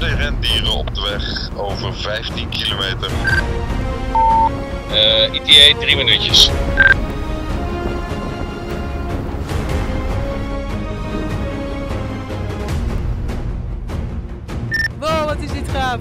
De rendieren op de weg over 15 kilometer. Eh ETA 3 minuutjes. Wow, wat is dit gaaf.